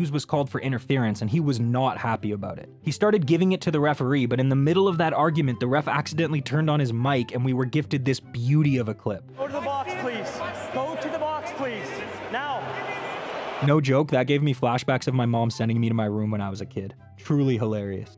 Hughes was called for interference and he was not happy about it. He started giving it to the referee, but in the middle of that argument, the ref accidentally turned on his mic and we were gifted this beauty of a clip. Go to the box, please. Go to the box, please. Now. No joke, that gave me flashbacks of my mom sending me to my room when I was a kid. Truly hilarious.